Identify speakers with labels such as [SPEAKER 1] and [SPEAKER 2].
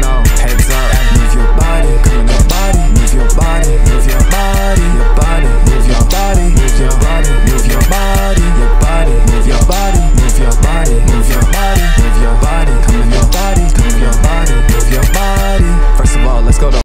[SPEAKER 1] snow.